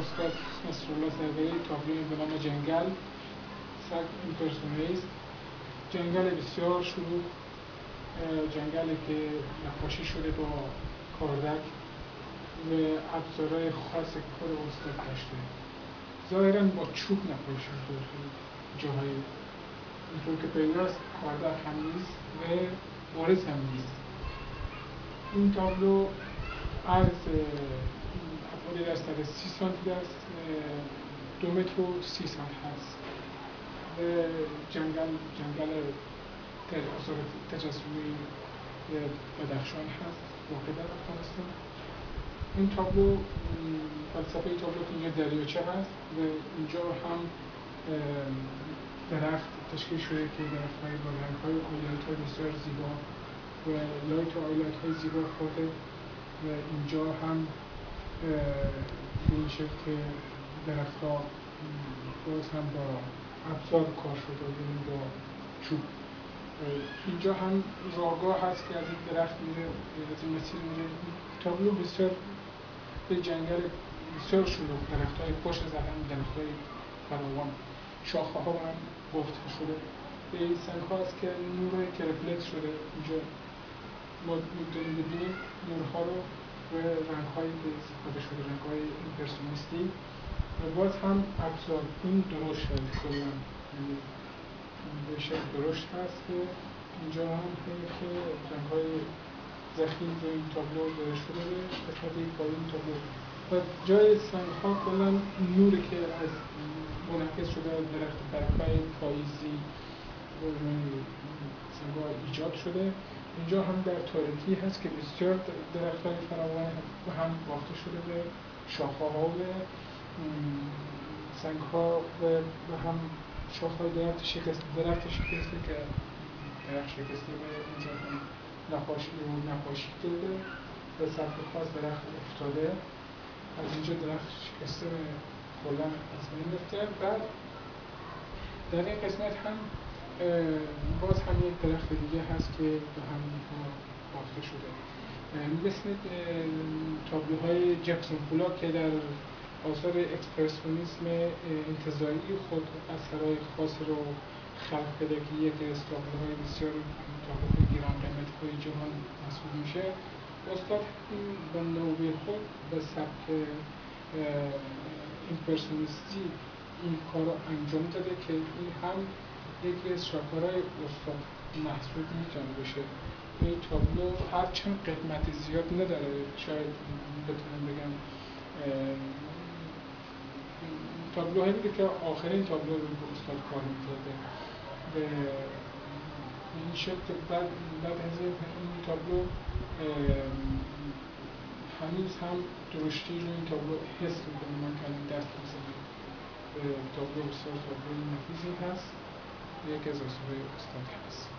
استاد نصرالله سرگری تابلوی به نام جنگل سگ ایمپرسونیست جنگل بسیار شروع جنگلی که نقاشی شده با کاردک و ابزارهای خاص کار استاد داشته. ظاهرا با چوب نقاشی شده جاهای. اینطور که پیداست کاردک هم نیست و بارز هم نیست. این تابلو عرض ابعاد در سر سی سانتی است دو متر و سی سانت هست. و جنگل جنگل آثار تجسمی بدخشان هست واقع در افغانستان. این تابلو فلسفه تابلو که اینجا دریاچه هست و اینجا هم درخت تشکیل شده که درخت های با رنگ های highlight های بسیار زیبا و light و highlight های زیبا خورده. و اینجا هم این شکل که درخت ها باز هم با ابزار کار شده یعنی با چوب. اینجا هم راهگاه هست که از این درخت میره از این مسیر میره. تابلو بسیار به جنگل بسیار شلوغ درخت های پشت زدن درخت های فراوان شاخه ها هم گفته شده. به این سنگ ها که نور که رفلکس شده. اینجا ما می‌تونیم ببینیم نورها رو. و که استفاده شده رنگ های ایمپرسونیستی و باز هم ابزار این درشت هست کلا به شکل درشت هست که اینجا هم که رنگ های زخیم رو این تابلو داده شده به قسمت یک پایین تابلو. و جای سنگ ها کلا نوری که از منعکس شده از درخت برگهای پاییزی سنگ ها ایجاد شده. اینجا هم در تاریکی هست که بسیار درخت های فراوان هم بافته شده به شاخه ها و سنگ ها و هم شاخه های درخت شکست درخت شکسته که درخت شکسته به اینجا هم نقاشی رو نقاشی کرده به سطح خاص درخت افتاده. از اینجا درخت شکسته به کلا از بین رفته. بعد در این قسمت هم باز هم یک درخت دیگه هست که به همین ها بافته شده. مثل تابلوهای جکسون پولاک که در آثار اکسپرسیونیسم انتظایی خود اثرهای خاص رو خلق کرده که یکی از تابلوهای بسیار تابلوهای گران قیمت های جهان محسوب میشه. استاد به نوبه خود به سبک ایمپرسونیستی این کار رو انجام داده که این هم یکی از شاکارهای استاد محسوب می‌تونه بشه. این تابلو هرچند قدمت زیاد نداره. شاید بتونم بگم تابلوهایی بوده که آخرین تابلو رو به استاد کار می‌کرده. به این شکل بعد, بعد از این تابلو هنوز هم درشتی رو این تابلو حس می‌کنه من که دست می‌زنم. تابلو بسیار تابلو نفیزی هست. یک از اصول استاد هست